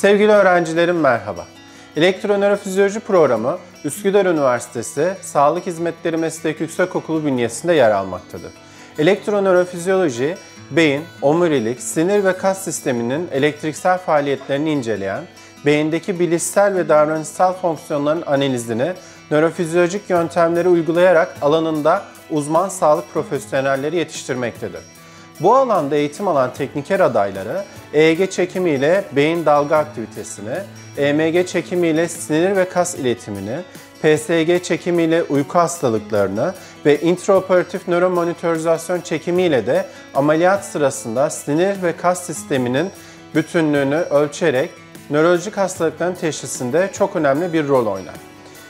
Sevgili öğrencilerim merhaba. Elektronörofizyoloji programı Üsküdar Üniversitesi Sağlık Hizmetleri Meslek Yüksekokulu bünyesinde yer almaktadır. Elektronörofizyoloji, beyin, omurilik, sinir ve kas sisteminin elektriksel faaliyetlerini inceleyen, beyindeki bilişsel ve davranışsal fonksiyonların analizini nörofizyolojik yöntemleri uygulayarak alanında uzman sağlık profesyonelleri yetiştirmektedir. Bu alanda eğitim alan tekniker adayları EEG çekimiyle beyin dalga aktivitesini, EMG çekimiyle sinir ve kas iletimini, PSG çekimiyle uyku hastalıklarını ve intraoperatif nöromonitorizasyon çekimiyle de ameliyat sırasında sinir ve kas sisteminin bütünlüğünü ölçerek nörolojik hastalıkların teşhisinde çok önemli bir rol oynar.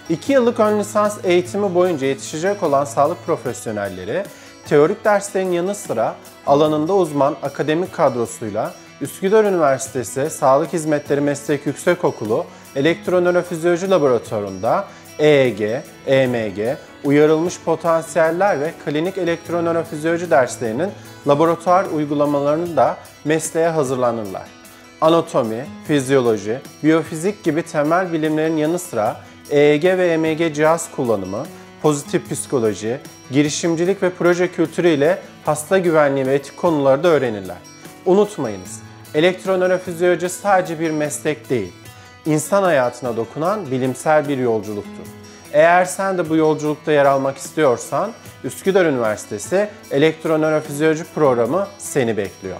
2 yıllık ön lisans eğitimi boyunca yetişecek olan sağlık profesyonelleri teorik derslerin yanı sıra alanında uzman akademik kadrosuyla Üsküdar Üniversitesi Sağlık Hizmetleri Meslek Yüksekokulu Elektronörofizyoloji Laboratuvarı'nda EEG, EMG, uyarılmış potansiyeller ve klinik elektronörofizyoloji derslerinin laboratuvar uygulamalarını da mesleğe hazırlanırlar. Anatomi, fizyoloji, biyofizik gibi temel bilimlerin yanı sıra EEG ve EMG cihaz kullanımı, pozitif psikoloji, girişimcilik ve proje kültürü ile hasta güvenliği ve etik konuları da öğrenirler. Unutmayınız, elektronörofizyoloji sadece bir meslek değil, insan hayatına dokunan bilimsel bir yolculuktur. Eğer sen de bu yolculukta yer almak istiyorsan, Üsküdar Üniversitesi Elektronörofizyoloji programı seni bekliyor.